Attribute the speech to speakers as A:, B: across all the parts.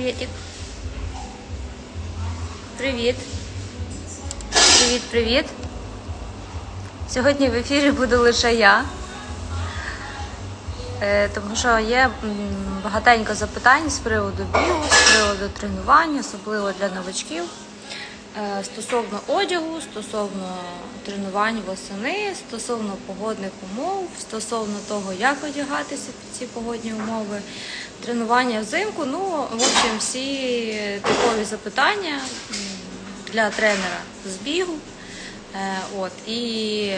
A: Привітик. Привіт. Привіт, привіт. Сьогодні в ефірі буду лише я. Е, Тому що є багатенько запитань з приводу бігу, з приводу тренування, особливо для новачків. Е, Стосовно одягу, стосовно тренувань восени, стосовно погодних умов, стосовно того, як одягатися під ці погодні умови, тренування взимку. Ну, в общем, всі типові запитання для тренера з бігу. Е, От, і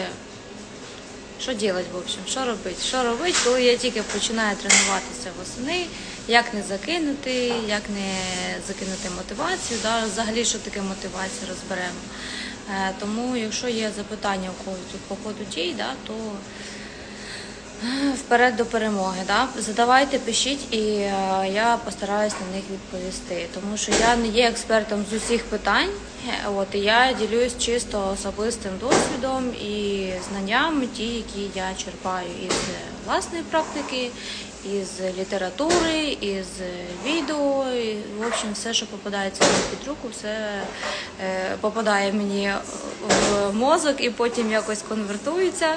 A: що робити, в общем, що робити? Що робити, коли я тільки починаю тренуватися восени, як не закинути, як не закинути мотивацію, да? взагалі, що таке мотивація, розберемо. Е, тому, якщо є запитання у когось по ходу дій, да, то вперед до перемоги. Да? Задавайте, пишіть, і е, я постараюсь на них відповісти. Тому що я не є експертом з усіх питань. От, і я ділюсь чисто особистим досвідом і знаннями, ті, які я черпаю із власної практики, із літератури, із відео. І, в общем, все, що попадається мені під руку, все е, попадає мені в мозок і потім якось конвертується.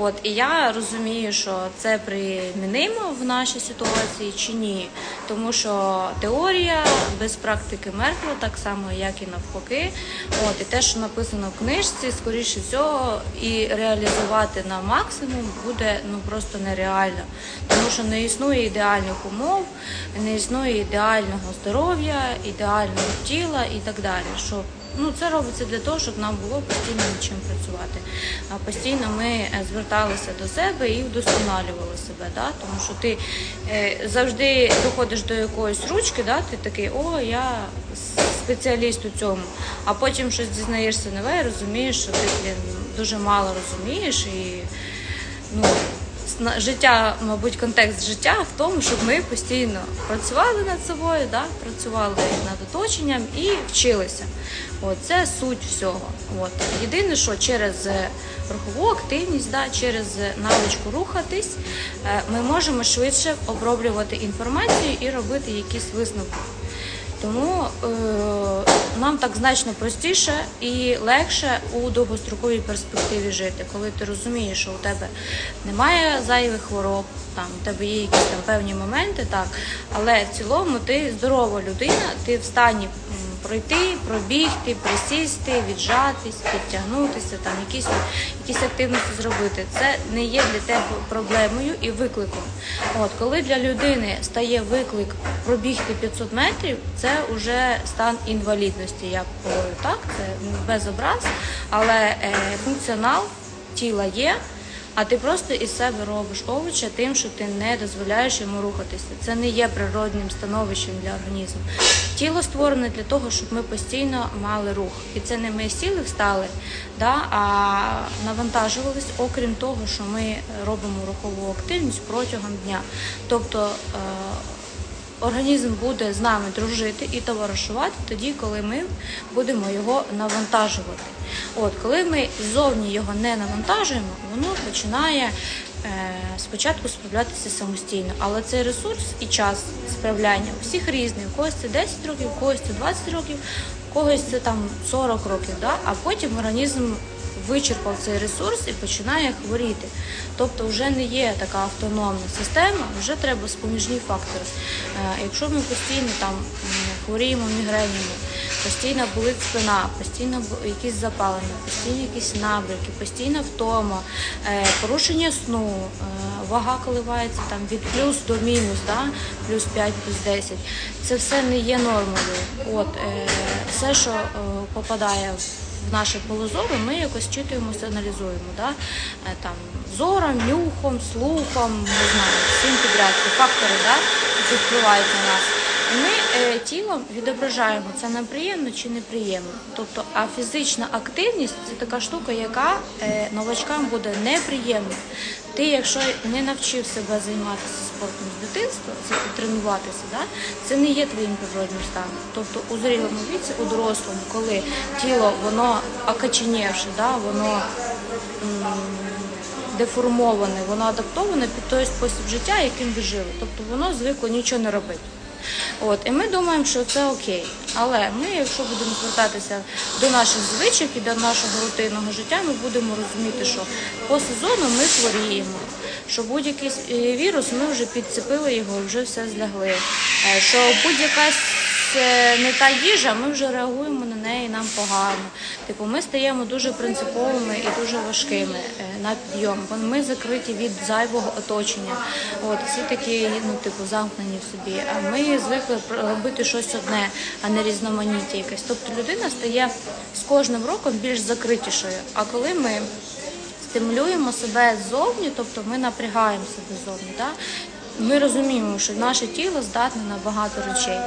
A: От, і я розумію, що це примінимо в нашій ситуації чи ні. Тому що теорія без практики мертва, так само, як і навпаки. От, і те, що написано в книжці, скоріше всього, і реалізувати на максимум буде ну просто нереально. Тому що не існує ідеальних умов, не існує ідеального здоров'я, ідеального тіла і так далі. Що Ну, це робиться для того, щоб нам було постійно над чим працювати. Постійно ми е, зверталися до себе і вдосконалювали себе. Да? Тому що ти е, завжди доходиш до якоїсь ручки, да? ти такий, о, я спеціаліст у цьому. А потім щось дізнаєшся нове і розумієш, що ти блін, дуже мало розумієш і ну, життя, мабуть, контекст життя в тому, щоб ми постійно працювали над собою, да? працювали над оточенням і вчилися. От, це суть всього. От. Єдине, що через е, рухову активність, да, через е, навичку рухатись, е, ми можемо швидше оброблювати інформацію і робити якісь висновки. Тому е, нам так значно простіше і легше у довгостроковій перспективі жити, коли ти розумієш, що у тебе немає зайвих хвороб, там у тебе є якісь там певні моменти, так, але в цілому ти здорова людина, ти в стані пройти, пробігти, присісти, віджатись, підтягнутися, там якісь, якісь активності зробити. Це не є для тебе проблемою і викликом. От коли для людини стає виклик пробігти 500 метрів, це вже стан інвалідності. Я говорю так, це без образ, але е, функціонал тіла є. А ти просто із себе робиш овоча тим, що ти не дозволяєш йому рухатися. Це не є природним становищем для організму. Тіло створене для того, щоб ми постійно мали рух. І це не ми сіли, встали, да, а навантажувались, окрім того, що ми робимо рухову активність протягом дня. Тобто е, організм буде з нами дружити і товаришувати тоді, коли ми будемо його навантажувати. От коли ми ззовні його не навантажуємо, воно починає е, спочатку справлятися самостійно. Але цей ресурс і час справляння у всіх різний. У когось це 10 років, у когось це 20 років, у когось це там 40 років. Да? А потім організм вичерпав цей ресурс і починає хворіти. Тобто вже не є така автономна система, вже треба споміжні фактори. Е, Якщо ми постійно там хворіємо мігренями, постійно болить спина, постійно якісь запалення, постійно якісь набряки, постійно втома, е, порушення сну, е, вага коливається там від плюс до мінус, да? плюс 5, плюс 10. Це все не є нормою. От, все, що попадає в в наше поле зору ми якось читуємося, аналізуємо. Да? Е, Там, зором, нюхом, слухом, не знаю, всім підряд, фактори, да? які впливають на нас. І ми е, тілом відображаємо, це нам приємно чи неприємно. Тобто, а фізична активність це така штука, яка е, новачкам буде неприємна. Ти, якщо не навчив себе займатися спортом з дитинства, це тренуватися, да? це не є твоїм природним станом. Тобто у зрілому віці, у дорослому, коли тіло воно окоченівше, да? воно деформоване, воно адаптоване під той спосіб життя, яким ви жили. Тобто воно звикло нічого не робити. От, і ми думаємо, що це окей. Але ми, якщо будемо звертатися до наших звичок і до нашого рутинного життя, ми будемо розуміти, що по сезону ми хворіємо, що будь-який е, вірус ми вже підцепили його, вже все злягли. Е, Що будь-яка не та їжа, ми вже реагуємо на неї, нам погано. Типу, ми стаємо дуже принциповими і дуже важкими е, на підйом. Бо ми закриті від зайвого оточення. От всі такі, ну типу, замкнені в собі. А ми звикли робити щось одне, а не різноманіття якесь. Тобто людина стає з кожним роком більш закритішою. А коли ми стимулюємо себе ззовні, тобто ми напрягаємо себе ззовні. Да? Ми розуміємо, що наше тіло здатне на багато речей.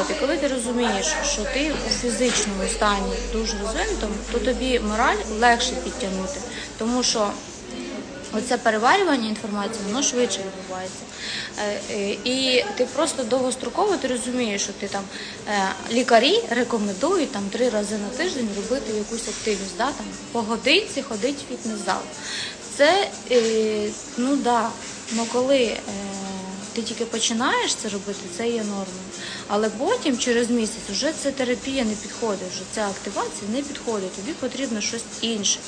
A: От, і коли ти розумієш, що ти у фізичному стані дуже розвинутому, то тобі мораль легше підтягнути, тому що Оце переварювання інформації, воно швидше відбувається. Е, е, І ти просто довгостроково ти розумієш, що ти там е, лікарі рекомендують там три рази на тиждень робити якусь активність, да, там, по годинці ходить в фітнес-зал. Це ну да, ну коли. Ти тільки починаєш це робити, це є нормою. Але потім, через місяць, вже ця терапія не підходить, вже ця активація не підходить, тобі потрібно щось інше.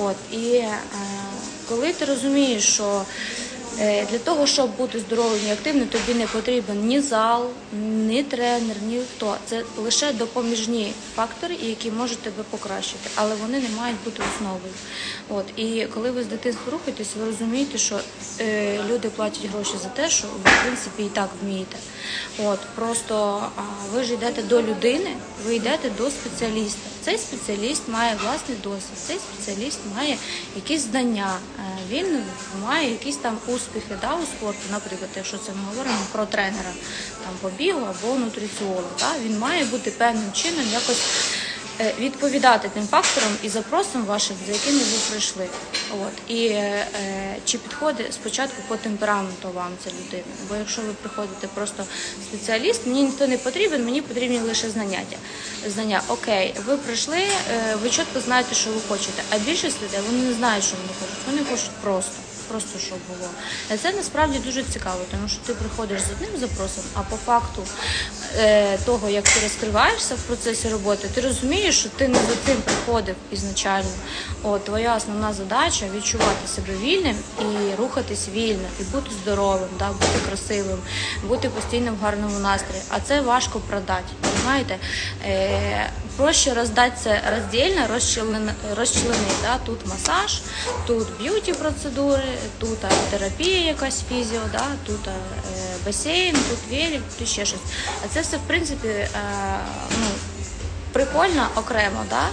A: От, і е, коли ти розумієш, що для того, щоб бути здоровим і активним, тобі не потрібен ні зал, ні тренер, ні хто. Це лише допоміжні фактори, які можуть тебе покращити, але вони не мають бути основою. От, і коли ви з дитинства рухаєтесь, ви розумієте, що е, люди платять гроші за те, що ви в принципі і так вмієте. От просто а, ви ж йдете до людини, ви йдете до спеціаліста. Цей спеціаліст має власний досвід, цей спеціаліст має якісь знання, е, він має якісь там успіхи да, у спорту, наприклад, якщо це ми говоримо про тренера там по бігу або нутриціолог. Да, він має бути певним чином якось е, відповідати тим факторам і запросам вашим, за якими ви прийшли. От і е, чи підходить спочатку по темпераменту вам ця людина? Бо якщо ви приходите просто спеціаліст, мені ніхто не потрібен, мені потрібні лише знання. Знання, окей, ви прийшли, е, ви чітко знаєте, що ви хочете. А більшість людей вони не знають, що вони хочуть. Вони хочуть просто. Просто щоб було. Це насправді дуже цікаво, тому що ти приходиш з одним запросом, а по факту е, того, як ти розкриваєшся в процесі роботи, ти розумієш, що ти не за цим приходив ізначально. От, твоя основна задача відчувати себе вільним і рухатись вільно, і бути здоровим, да, бути красивим, бути постійно в гарному настрої. А це важко продати. Понимаєте? Е, проще роздати це роздільно, розчлен- розчленити. Да? Тут масаж, тут beauty процедури, тут терапія якась фізіо, да? тут е, басейн, тут велик, тут ще щось. А це все в принципі е, ну, прикольно окремо, да?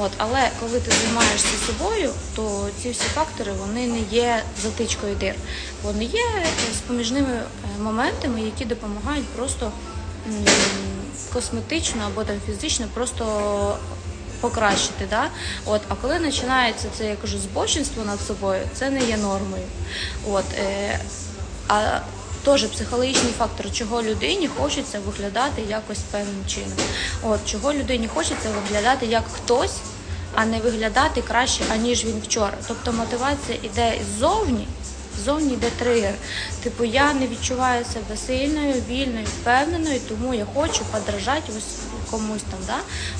A: От, але коли ти займаєшся собою, то ці всі фактори вони не є затичкою дир. Вони є е, споміжними е, моментами, які допомагають просто косметично або там фізично просто покращити. Да? От, а коли починається це я кажу, збочинство над собою, це не є нормою. От, е, а теж психологічний фактор, чого людині хочеться виглядати якось певним чином. От, чого людині хочеться виглядати як хтось, а не виглядати краще, аніж він вчора. Тобто мотивація йде ззовні, ззовні йде тригер. Типу, я не відчуваю себе сильною, вільною, впевненою, тому я хочу подражати ось комусь там. Да?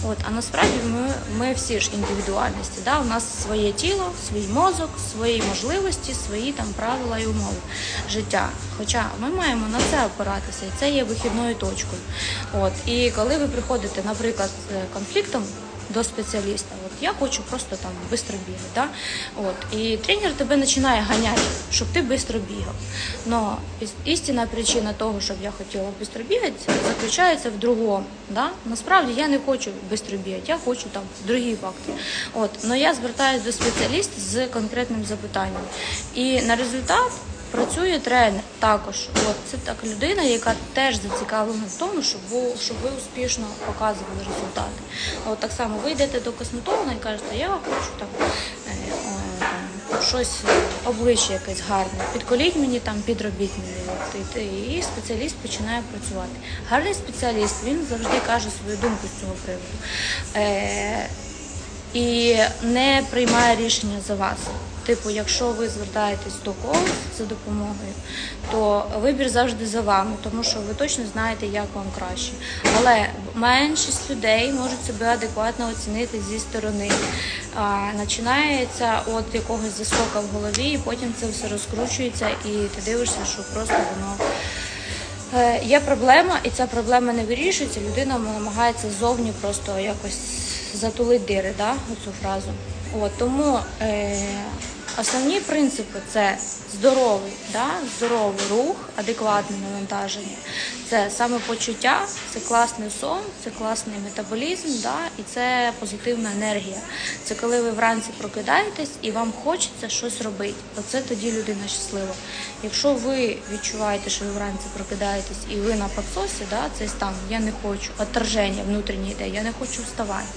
A: От, а насправді ми, ми всі ж індивідуальності. Да? У нас своє тіло, свій мозок, свої можливості, свої там правила і умови життя. Хоча ми маємо на це опиратися, і це є вихідною точкою. От, і коли ви приходите, наприклад, з конфліктом до спеціаліста. От я хочу просто там швидко бігати. Да? От, і тренер тебе починає ганяти, щоб ти швидко бігав. Но істинна причина того, щоб я хотіла швидко бігати, заключається в другому. Да? Насправді я не хочу швидко бігати, я хочу там другі фактори. От, но я звертаюся до спеціаліста з конкретним запитанням. І на результат Працює тренер також. От це так людина, яка теж зацікавлена в тому, щоб ви, щоб ви успішно показували результати. От так само ви йдете до косметолога і кажете, я хочу там, е, е, щось обличчя якесь гарне. Підколіть мені там, підробіть мені. І, спеціаліст починає працювати. Гарний спеціаліст він завжди каже свою думку з цього приводу. Е, і не приймає рішення за вас. Типу, якщо ви звертаєтесь до когось за допомогою, то вибір завжди за вами, тому що ви точно знаєте, як вам краще. Але меншість людей можуть себе адекватно оцінити зі сторони. А, починається от якогось заскока в голові, і потім це все розкручується, і ти дивишся, що просто воно. Е, Є проблема, і ця проблема не вирішується. Людина намагається ззовні просто якось затулити дири, да, оцю фразу. От, тому е, основні принципи це здоровий, да, здоровий рух, адекватне навантаження, це самопочуття, це класний сон, це класний метаболізм, да, і це позитивна енергія. Це коли ви вранці прокидаєтесь і вам хочеться щось робити. Оце тоді людина щаслива. Якщо ви відчуваєте, що ви вранці прокидаєтесь і ви на підсосі, да, цей стан, я не хочу, отторження внутрішнє йде, я не хочу вставати,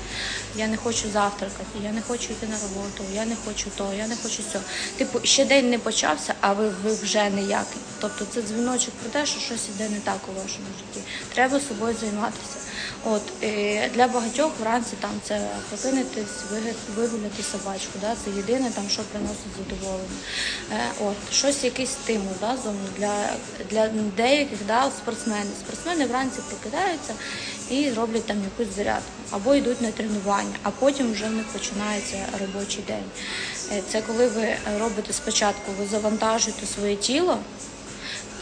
A: я не хочу завтракати, я не хочу йти на роботу, я не хочу то, я не хочу цього. Типу, ще день не почався, а ви, ви вже ніякий. Тобто це дзвіночок про те, що щось іде не так у вашому житті. Треба собою займатися. От е, для багатьох вранці там це прокинутись, вигуляти собачку. Да? Це єдине там, що приносить задоволення. Е, от щось якийсь стимул, да, для, для деяких да, от спортсмени. Спортсмени вранці прокидаються і роблять там якусь зарядку або йдуть на тренування, а потім вже в них починається робочий день. Е, Це коли ви робите спочатку, ви завантажуєте своє тіло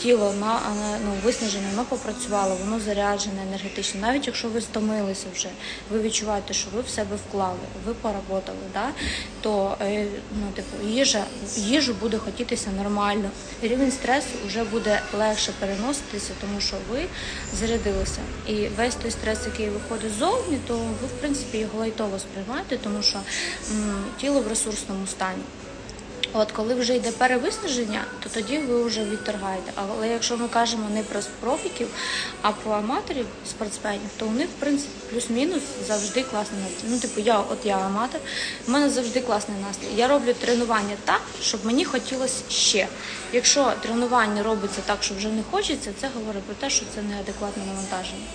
A: тіло на ну, виснажене, воно попрацювало, воно заряджене енергетично. Навіть якщо ви стомилися вже, ви відчуваєте, що ви в себе вклали, ви поработали, да? то е, ну, типу, їжа, їжу буде хотітися нормально. Рівень стресу вже буде легше переноситися, тому що ви зарядилися. І весь той стрес, який виходить ззовні, то ви в принципі його лайтово сприймаєте, тому що м, тіло в ресурсному стані. От коли вже йде перевиснаження, то тоді ви вже відторгаєте. Але якщо ми кажемо не про профіків, а про аматорів спортсменів, то у них в принципі плюс-мінус завжди класний настрій. Ну, типу, я от я аматор, в мене завжди класний настрій. Я роблю тренування так, щоб мені хотілося ще. Якщо тренування робиться так, що вже не хочеться, це говорить про те, що це неадекватне навантаження.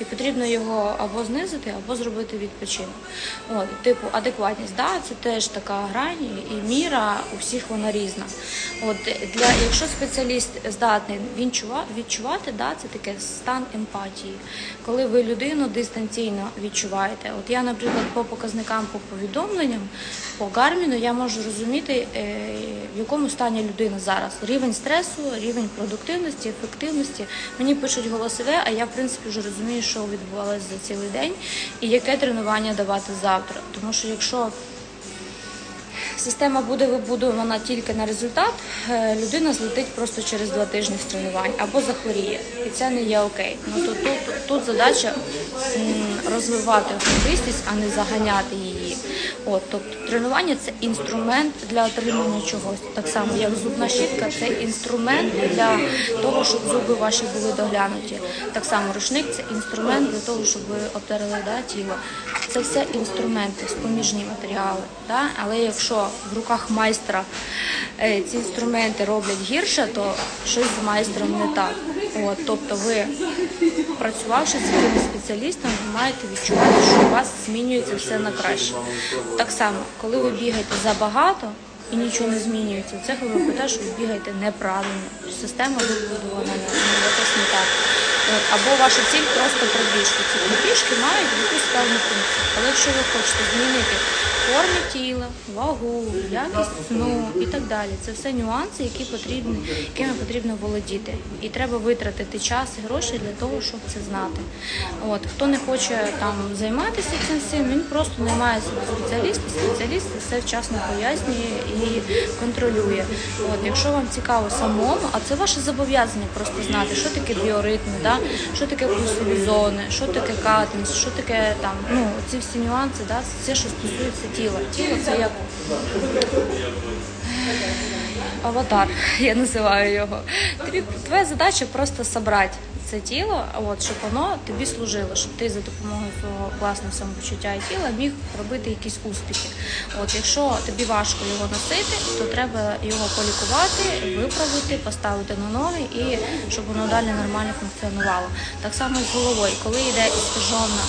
A: І потрібно його або знизити, або зробити відпочинок. От, типу, адекватність, да, це теж така грань і міра, у всіх вона різна. От для якщо спеціаліст здатний відчува- відчувати, да, це таке стан емпатії, коли ви людину дистанційно відчуваєте. От я, наприклад, по показникам, по повідомленням, по гарміну я можу розуміти, е, в якому стані людина зараз. Рівень стресу, рівень продуктивності, ефективності. Мені пишуть голосове, а я в принципі вже розумію, що відбувалося за цілий день і яке тренування давати завтра. Тому що якщо система буде вибудована тільки на результат, е, людина злетить просто через два тижні з тренувань або захворіє. І це не є окей. Ну то тут, тут задача розвивати особистість, а не заганяти її. От, тобто тренування це інструмент для отримання чогось. Так само, як зубна щітка, це інструмент для того, щоб зуби ваші були доглянуті. Так само рушник це інструмент для того, щоб ви обтерли да, тіло. Це все інструменти, споміжні матеріали. Да? Але якщо в руках майстра е, ці інструменти роблять гірше, то щось з майстром не так. От, тобто ви, працювавши з якимось спеціалістом, ви маєте відчувати, що у вас змінюється все на краще. Так само, коли ви бігаєте забагато і нічого не змінюється, це говорить про те, що ви бігаєте неправильно. Система вибудована не не якось не так. Або ваша ціль просто пробіжки. Ці пробіжки мають якусь певну функцію. Але якщо ви хочете змінити форму тіла, вагу, якість сну і так далі, це все нюанси, які потрібні, якими потрібно володіти. І треба витратити час і гроші для того, щоб це знати. От хто не хоче там займатися цим всім, він просто наймає собі спеціаліста, спеціаліст все вчасно пояснює і контролює. От, якщо вам цікаво самому, а це ваше зобов'язання просто знати, що таке біоритми, да? Що таке плюсові зони, що таке катинс, що таке там, ну ці всі нюанси, да? все, що стосується тіла. Тіло це як аватар, я називаю його. Тобі твоя задача просто зібрати це тіло, от, щоб воно тобі служило, щоб ти за допомогою свого власного самопочуття і тіла міг робити якісь успіхи. От, якщо тобі важко його носити, то треба його полікувати, виправити, поставити на ноги і щоб воно далі нормально функціонувало. Так само з головою, коли йде іскажена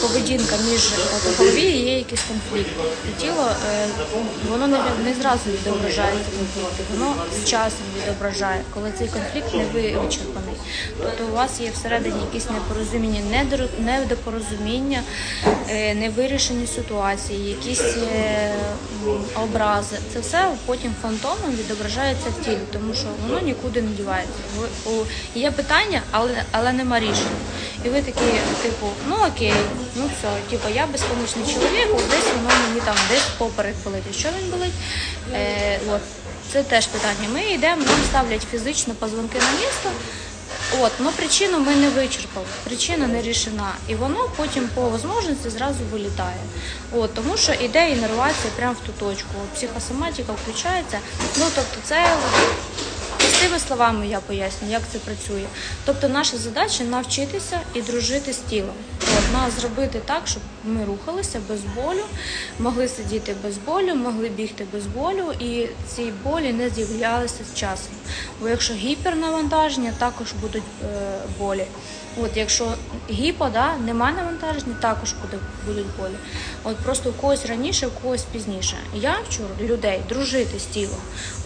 A: поведінка між от, у голові є якийсь конфлікт. І тіло е, воно не, не зразу відображає конфлікти, воно з часом відображає, коли цей конфлікт не вичерпаний. Тобто у вас є всередині якісь непорозуміння, недопорозуміння, е, невирішені ситуації, якісь е, образи. Це все потім фантомом відображається в тілі, тому що воно нікуди не дівається. Є питання, але, але нема рішення. І ви такі, типу, ну окей, ну все, типу, я безпомічний чоловік, десь воно мені там десь поперек болить. Що він болить? Е, от. Це теж питання. Ми йдемо, нам ставлять фізично позвонки на місто. От, ну причину ми не вичерпали, причина не рішена. І воно потім по можливості зразу вилітає. От, тому що іде інервація прямо в ту точку. Психосоматика включається. Ну тобто це Простими словами я поясню, як це працює. Тобто наша задача навчитися і дружити з тілом. От, нас зробити так, щоб ми рухалися без болю, могли сидіти без болю, могли бігти без болю, і ці болі не з'являлися з часом. Бо якщо гіпернавантаження, також будуть е, болі. От якщо гіпо, да, немає навантаження, також будуть болі. От просто у когось раніше, у когось пізніше. Я вчу людей дружити з тілом.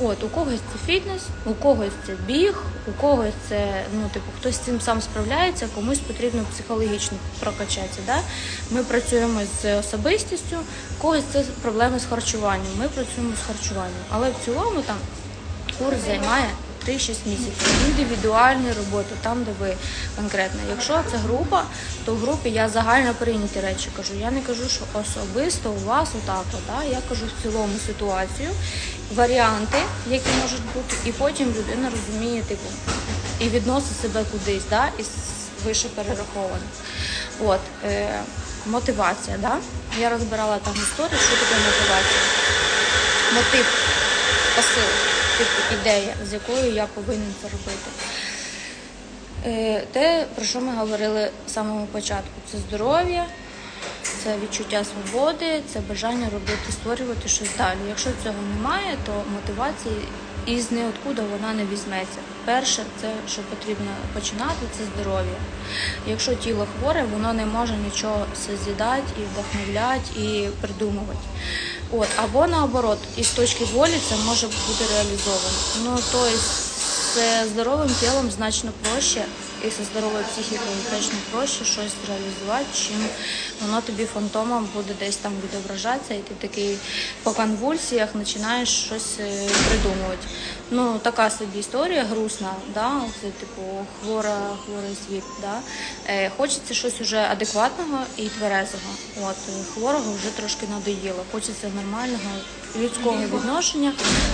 A: От у когось це фітнес, у когось це біг, у когось це ну, типу, хтось з цим сам справляється, комусь потрібно психологічно прокачатися. Да? Ми працюємо з особистістю, у когось це проблеми з харчуванням. Ми працюємо з харчуванням. Але в цілому там курс займає 3-6 місяців індивідуальної роботи, там, де ви конкретно. Якщо це група, то в групі я загально прийняті речі кажу. Я не кажу, що особисто у вас отак, от, да? я кажу в цілому ситуацію, варіанти, які можуть бути, і потім людина розуміє, типу, і відносить себе кудись, да? із вище перераховано. От, е, мотивація, да? Я розбирала там історію, що таке мотивація. Мотив, посил, ідея, з якою я повинен це робити. Е, Те, про що ми говорили з самого початку, це здоров'я, це відчуття свободи, це бажання робити, створювати щось далі. Якщо цього немає, то мотивації із ниоткуда вона не візьметься. Перше, це що потрібно починати, це здоров'я. Якщо тіло хворе, воно не може нічого созідати і вдохновляти і придумувати. От, або наоборот, із точки волі це може бути реалізовано. Ну, тобто з здоровим тілом значно проще, і зі здоровою психікою значно проще щось реалізувати, чим воно тобі фантомом буде десь там відображатися, і ти такий по конвульсіях починаєш щось е, придумувати. Ну, така собі історія грустна, да? це типу хвора, хворий світ. Да? Е, хочеться щось уже адекватного і тверезого. От, е, хворого вже трошки надоїло. Хочеться нормального людського відношення,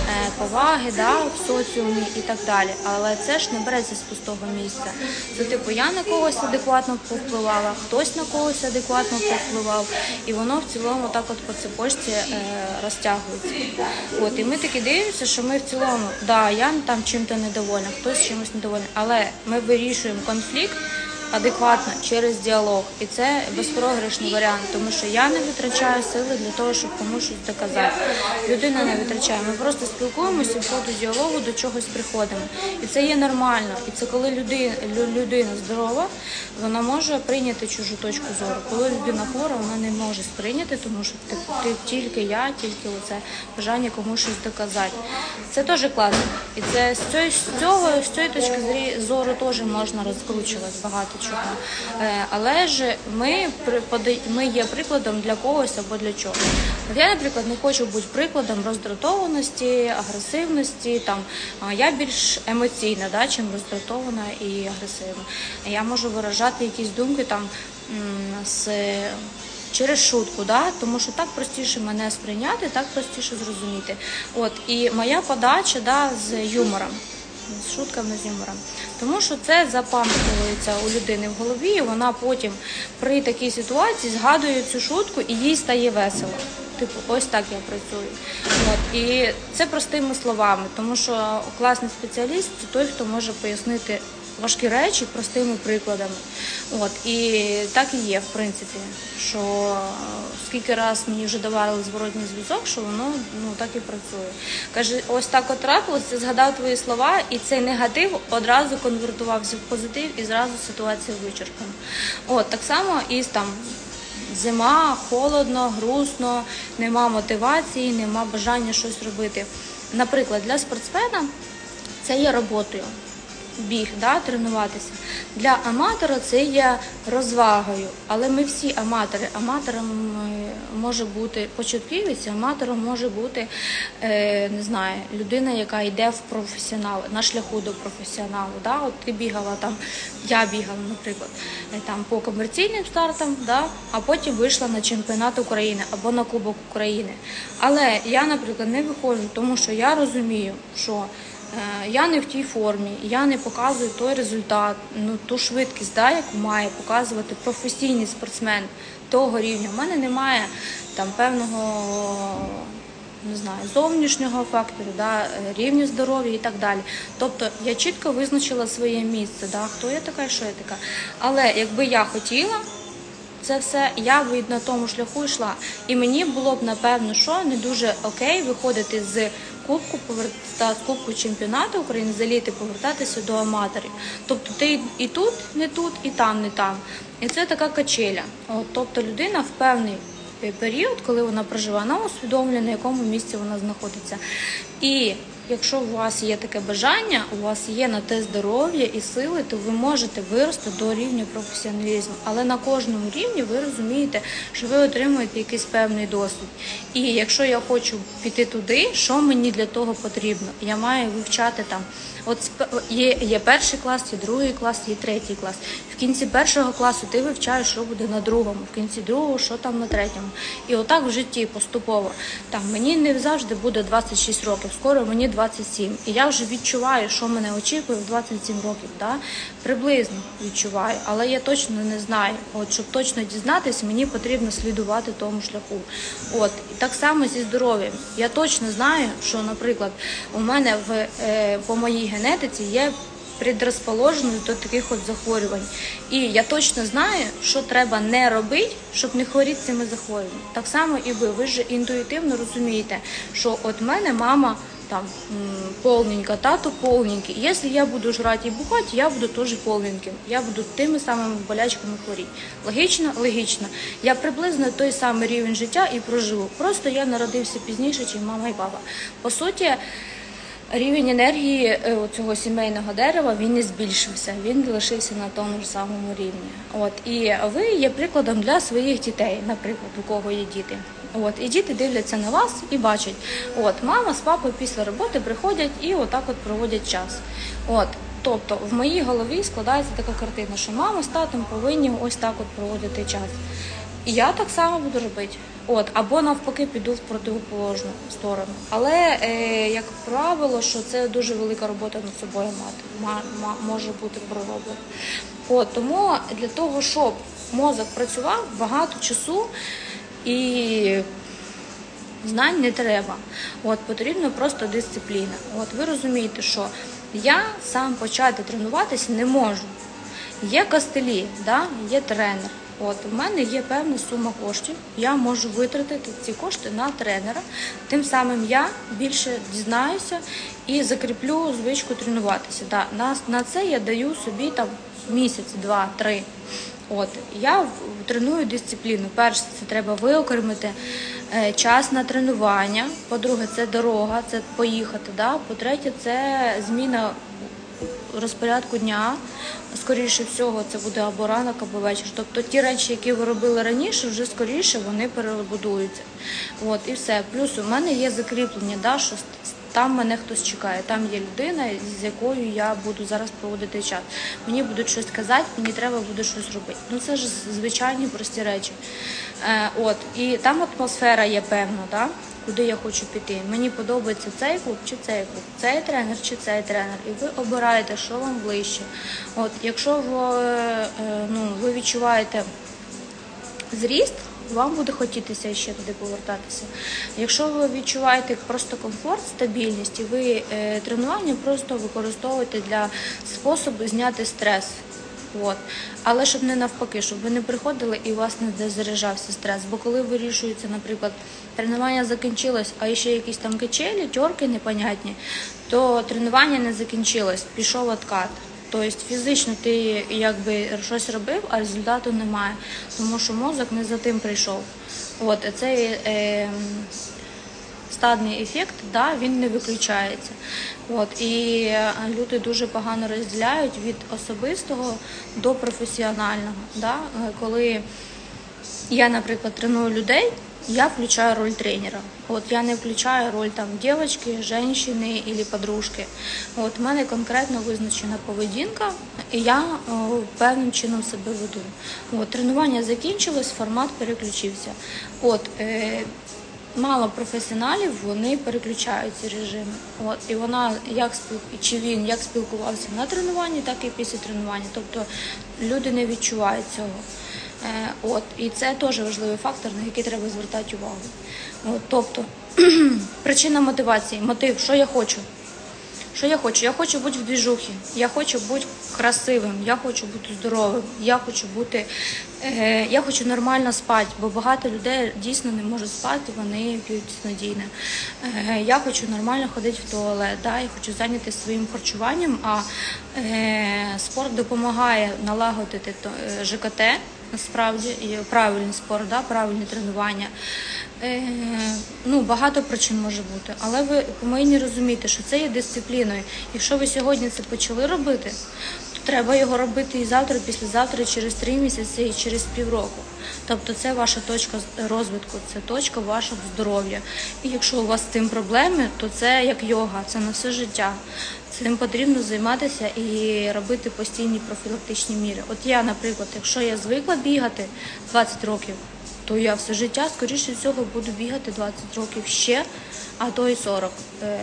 A: е, поваги да, в соціумі і так далі. Але це ж не береться з пустого місця. Це типу я на когось адекватно повпливала, хтось на когось адекватно повпливав, і воно в цілому так от по цепочці е, розтягується. От і ми таки дивимося, що ми в цілому, да, я там чим-то недовольна, хтось чимось недовольний, але ми вирішуємо конфлікт адекватно через діалог. І це безпрограшний варіант, тому що я не витрачаю сили для того, щоб комусь щось доказати. Людина не витрачає. Ми просто спілкуємося в ходу діалогу до чогось приходимо. І це є нормально. І це коли людина, людина здорова, вона може прийняти чужу точку зору. Коли людина хвора, вона не може сприйняти, тому що ти, ти тільки я, тільки оце бажання комусь щось доказати. Це теж класно. І це з цього з цієї точки зору теж можна розкручувати багато чого. Е, Але ж ми ми є прикладом для когось або для чого. Я, наприклад, не хочу бути прикладом роздратованості, агресивності. Там я більш емоційна, да, чим роздратована і агресивна. Я можу виражати якісь думки там з. Через шутку, да? тому що так простіше мене сприйняти, так простіше зрозуміти. От і моя подача да, з юмором, з шутками з юмором. Тому що це запам'ятовується у людини в голові, і вона потім при такій ситуації згадує цю шутку і їй стає весело. Типу, ось так я працюю. От і це простими словами, тому що класний спеціаліст це той, хто може пояснити важкі речі простими прикладами. От і так і є, в принципі, що скільки раз мені вже давали зворотній зв'язок, що воно ну так і працює. Каже, ось так от трапилося, згадав твої слова, і цей негатив одразу конвертувався в позитив, і зразу ситуація вичерпана. От так само і там. Зима, холодно, грустно, нема мотивації, нема бажання щось робити. Наприклад, для спортсмена це є роботою. Біг, да, тренуватися. Для аматора це є розвагою. Але ми всі аматори. Аматором е, може бути початківець, аматором може бути е, не знаю, людина, яка йде в професіонал, на шляху до професіоналу. Да? От ти бігала там, я бігала, наприклад, е, там по комерційним стартам, да? а потім вийшла на чемпіонат України або на Кубок України. Але я, наприклад, не виходжу, тому що я розумію, що я не в тій формі, я не показую той результат, ну ту швидкість, да, яку має показувати професійний спортсмен того рівня. У мене немає там певного не знаю, зовнішнього фактору, да, е, рівня здоров'я і так далі. Тобто я чітко визначила своє місце, да, хто я така що я така. Але якби я хотіла. Це все я б на тому шляху йшла. І мені було б напевно, що не дуже окей виходити з кубку та кубку чемпіонату України заліти повертатися до аматорів. Тобто ти і тут не тут, і там не там. І це така качеля. От, тобто людина в певний період, коли вона проживає, вона усвідомлює, на якому місці вона знаходиться. І Якщо у вас є таке бажання, у вас є на те здоров'я і сили, то ви можете вирости до рівня професіоналізму. Але на кожному рівні ви розумієте, що ви отримуєте якийсь певний досвід. І якщо я хочу піти туди, що мені для того потрібно? Я маю вивчати там. От є, є перший клас, є другий клас, є третій клас. В кінці першого класу ти вивчаєш, що буде на другому, в кінці другого, що там на третьому. І отак в житті поступово. Там мені не завжди буде 26 років, скоро мені 27. І я вже відчуваю, що мене очікує в 27 років. Да? Приблизно відчуваю, але я точно не знаю. От щоб точно дізнатися, мені потрібно слідувати тому шляху. От і так само зі здоров'ям. Я точно знаю, що, наприклад, у мене в е, по моїй генетиці є предрозположеність до таких от захворювань. І я точно знаю, що треба не робити, щоб не хворіти цими захворюваннями. Так само і ви. Ви ж інтуїтивно розумієте, що от мене мама там полненько, тато полненький. Якщо я буду жрати і бухати, я буду теж полненьким. Я буду тими самими болячками хворіти. Логічно, логічно. Я приблизно той самий рівень життя і проживу. Просто я народився пізніше, ніж мама і баба. По суті. Рівень енергії е, цього сімейного дерева він не збільшився, він лишився на тому ж самому рівні. От і ви є прикладом для своїх дітей, наприклад, у кого є діти. От і діти дивляться на вас і бачать, от мама з папою після роботи приходять і отак от проводять час. От, тобто в моїй голові складається така картина, що мама з татом повинні ось так от проводити час. І я так само буду робити. От, або навпаки піду в противоположну сторону. Але е, як правило, що це дуже велика робота над собою мати, може бути пророблена. От тому для того, щоб мозок працював, багато часу і знань не треба. От потрібно просто дисципліна. От ви розумієте, що я сам почати тренуватися не можу. Є костелі, да? є тренер. От у мене є певна сума коштів. Я можу витратити ці кошти на тренера. Тим самим я більше дізнаюся і закріплю звичку тренуватися. Да, на, на це я даю собі там місяць, два, три. От я треную дисципліну. Перше, це треба виокремити е, час на тренування. По-друге, це дорога, це поїхати. Да? По-третє, це зміна розпорядку дня. Скоріше всього, це буде або ранок, або вечір. Тобто ті речі, які ви робили раніше, вже скоріше вони перебудуються. От і все. Плюс у мене є закріплення, да, що там мене хтось чекає. Там є людина, з якою я буду зараз проводити час. Мені будуть щось казати, мені треба буде щось робити. Ну це ж звичайні прості речі. Е, От і там атмосфера є певна, да? куди я хочу піти. Мені подобається цей клуб чи цей клуб, цей тренер чи цей тренер. І ви обираєте, що вам ближче. От, якщо ви, е, ну, ви відчуваєте зріст вам буде хотітися ще туди повертатися. Якщо ви відчуваєте просто комфорт, стабільність, і ви е, тренування просто використовуєте для способу зняти стрес. От. Але щоб не навпаки, щоб ви не приходили і у вас не заряджався стрес. Бо коли вирішується, наприклад, тренування закінчилось, а ще якісь там качелі, тьорки непонятні, то тренування не закінчилось, пішов откат. Тобто фізично ти якби щось робив, а результату немає, тому що мозок не за тим прийшов. От цей е, стадний ефект, да, він не виключається. От, і е, люди дуже погано розділяють від особистого до професіонального. Да? Е, Коли я, наприклад, треную людей, я включаю роль тренера. От я не включаю роль там дівчинки, жінки або подружки. От в мене конкретно визначена поведінка, і я о, певним чином себе веду. От тренування закінчилось, формат переключився. От е, мало професіоналів вони переключають ці режими. От і вона як чи він як спілкувався на тренуванні, так і після тренування. Тобто люди не відчувають цього. Е, От, і це теж важливий фактор, на який треба звертати увагу. От, тобто, причина мотивації, мотив, що я хочу. Що я хочу? Я хочу бути в двіжухі, я хочу бути красивим, я хочу бути здоровим, я хочу бути, е, я хочу нормально спати, бо багато людей дійсно не можуть спати, вони п'ють снодійне. Е, я хочу нормально ходити в туалет, да, я хочу зайнятися своїм харчуванням, а е, спорт допомагає налагодити е, ЖКТ, насправді, і правильний спорт, да, правильні тренування. Е, ну, багато причин може бути, але ви повинні розуміти, що це є дисципліною. Якщо ви сьогодні це почали робити, то треба його робити і завтра, і післязавтра, і через три місяці, і через півроку. Тобто це ваша точка розвитку, це точка вашого здоров'я. І якщо у вас з цим проблеми, то це як йога, це на все життя. Цим потрібно займатися і робити постійні профілактичні міри. От я, наприклад, якщо я звикла бігати 20 років, то я все життя, скоріше всього, буду бігати 20 років ще, а то і 40. Е,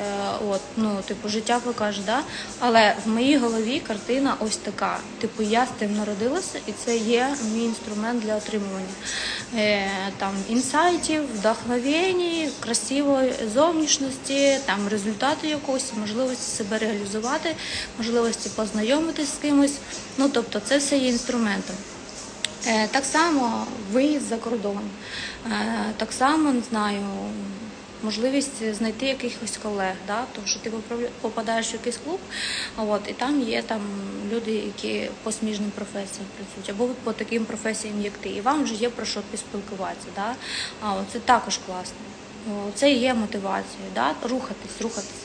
A: от, ну, типу, життя покаже, да? Але в моїй голові картина ось така. Типу, я з тим народилася, і це є мій інструмент для отримування е, там, інсайтів, вдохновень, красивої зовнішності, там, результату якогось, можливості себе реалізувати, можливості познайомитись з кимось. Ну, тобто, це все є інструментом. Е, Так само виїзд за кордон, Е, так само не знаю, можливість знайти якихось колег, да? тому що ти попадаєш в якийсь клуб, от, і там є там люди, які по сміжним професіям працюють, або по таким професіям, як ти. І вам вже є про що поспілкуватися. Да? А це також класно. Це є мотивацією, да? рухатись, рухатись.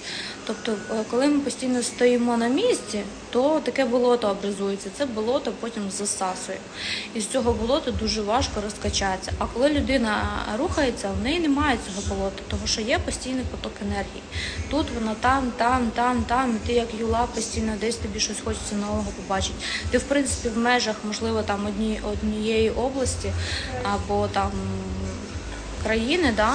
A: Тобто, е, коли ми постійно стоїмо на місці, то таке болото образується. Це болото потім засасує. І з цього болота дуже важко розкачатися. А коли людина рухається, в неї немає цього болота, тому що є постійний поток енергії. Тут вона там, там, там, там, і ти як юла постійно десь тобі щось хочеться нового побачити. Ти, в принципі, в межах, можливо, там одні, однієї області або там країни, да?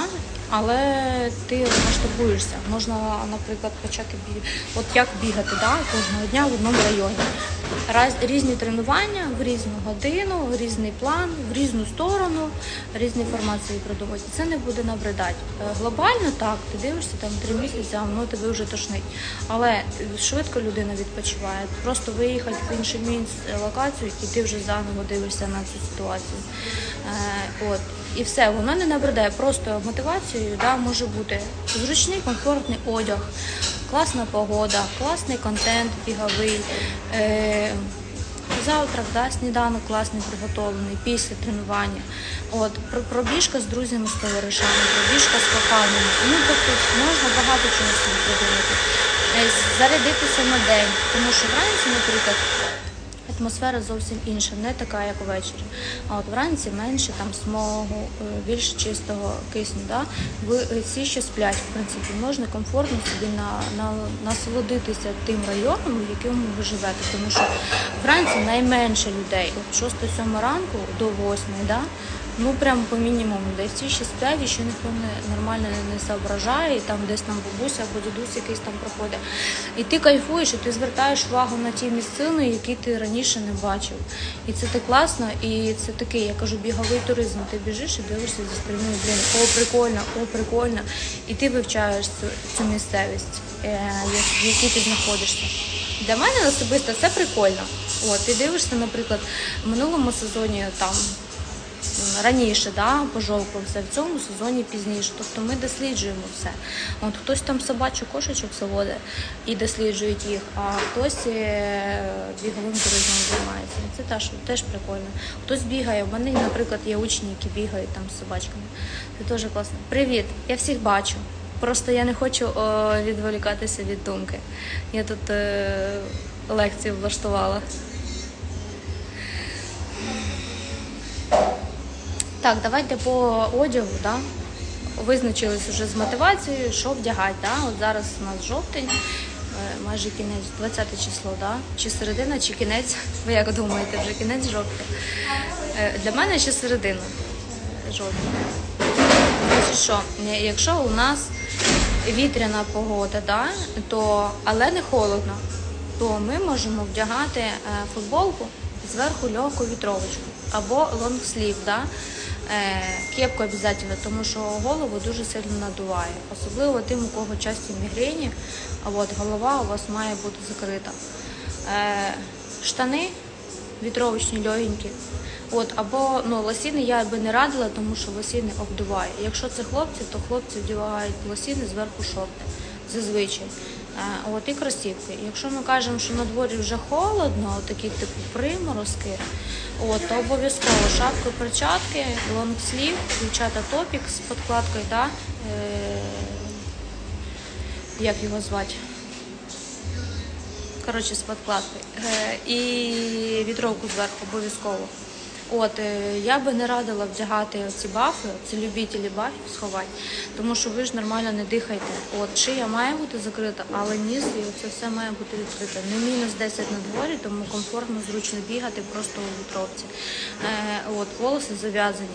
A: Але ти масштабуєшся. Можна, наприклад, почати бігати. От як бігати да? кожного дня в одному районі. Раз, різні тренування в різну годину, в різний план, в різну сторону, різні формації продовольства. Це не буде набридати. Е, Глобально так, ти дивишся там три місяці, а воно тебе вже тошнить. Але швидко людина відпочиває. Просто виїхати в інше місце локацію, і ти вже заново дивишся на цю ситуацію. Е, от. І все, воно не набридає. Просто мотивацією да, може бути зручний, комфортний одяг, класна погода, класний контент біговий. Е, Завтрак, да, сніданок класний приготовлений після тренування. От пробіжка з друзями, з товаришами, пробіжка з коханими. Ну тобто можна багато чого собі придумати. Е, Зарядитися на день, тому що вранці, наприклад, атмосфера зовсім інша, не така, як ввечері. А от вранці менше там смогу, більш більше чистого кисню. Да? Е, всі ще сплять, в принципі, можна комфортно собі на, на, насолодитися тим районом, в якому ви живете. Тому що вранці найменше людей, от 6-7 ранку до 8, да? Ну прям по мінімуму. Десь всі ще сплять, і ще ніхто не нормально не соображає, і там десь там бабуся або дідусь якийсь там проходить. І ти кайфуєш, і ти звертаєш увагу на ті місцини, які ти раніше не бачив. І це так класно, і це такий, я кажу, біговий туризм. Ти біжиш і дивишся зі сторони, блін, о, прикольно, о, прикольно. І ти вивчаєш цю, цю місцевість, е, в якій ти знаходишся. Для мене особисто це прикольно. От, ти дивишся, наприклад, в минулому сезоні там раніше, да, пожовклився, в цьому сезоні пізніше. Тобто ми досліджуємо все. От хтось там собачу кошечок заводить і досліджують їх, а хтось е, біговим туризмом займається. Це теж, теж прикольно. Хтось бігає. У мене, наприклад, є учні, які бігають там з собачками. Це дуже класно. Привіт! Я всіх бачу. Просто я не хочу о, відволікатися від думки. Я тут е, лекцію влаштувала. Так, давайте по одягу, да? Визначились вже з мотивацією, що вдягати. Да? От зараз у нас жовтень, е, майже кінець, 20 число, да? чи середина, чи кінець. Ви як думаєте, вже кінець жовтня? Е, Для мене ще середина жовтня. Значить що, е, якщо у нас вітряна погода, да, то, але не холодно, то ми можемо вдягати футболку зверху легку вітровочку або лонгслів, да, кепку обов'язково, тому що голову дуже сильно надуває. Особливо тим, у кого часті мігрені, от голова у вас має бути закрита. Е, штани вітровочні легенькі. От, або ну, лосіни я би не радила, тому що лосіни обдуває. Якщо це хлопці, то хлопці вдягають лосіни зверху шорти, зазвичай. Е, От і кросівки. Якщо ми кажемо, що на дворі вже холодно, такі типу приморозки, от, обов'язково шапки, перчатки, лонгслів, дівчата топік з подкладкою, да? е, як його звати? Коротше, з подкладкою. Е, і вітровку зверху обов'язково. От, е, я би не радила вдягати ці бафи, це любителі бафів сховати, тому що ви ж нормально не дихаєте. От, шия має бути закрита, але низ і це все має бути відкрите. Не мінус 10 на дворі, тому комфортно, зручно бігати просто у вітровці. Е, от, волоси зав'язані.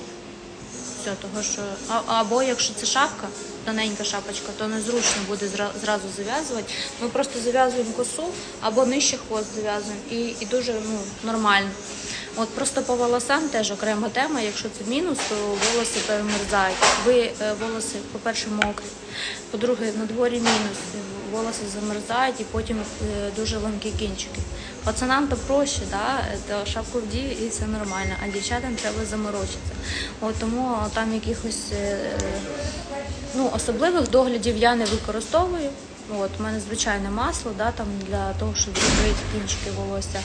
A: Все, того що або якщо це шапка, тоненька шапочка, то незручно буде зра- зразу зав'язувати. Ми просто зав'язуємо косу або нижче хвост зав'язуємо і, і дуже ну, нормально. От просто по волосам теж окрема тема. Якщо це мінус, то волоси перемерзають. Ви е, волоси, по-перше, мокрі. По-друге, на дворі мінус. Волоси замерзають і потім е, дуже ламкі кінчики. Пацанам то проще, да? то шапку вдів і все нормально, а дівчатам треба заморочитися. От тому там якихось е, ну, особливих доглядів я не використовую. От, у мене звичайне масло, да, там для того, щоб закрити кінчики волосся.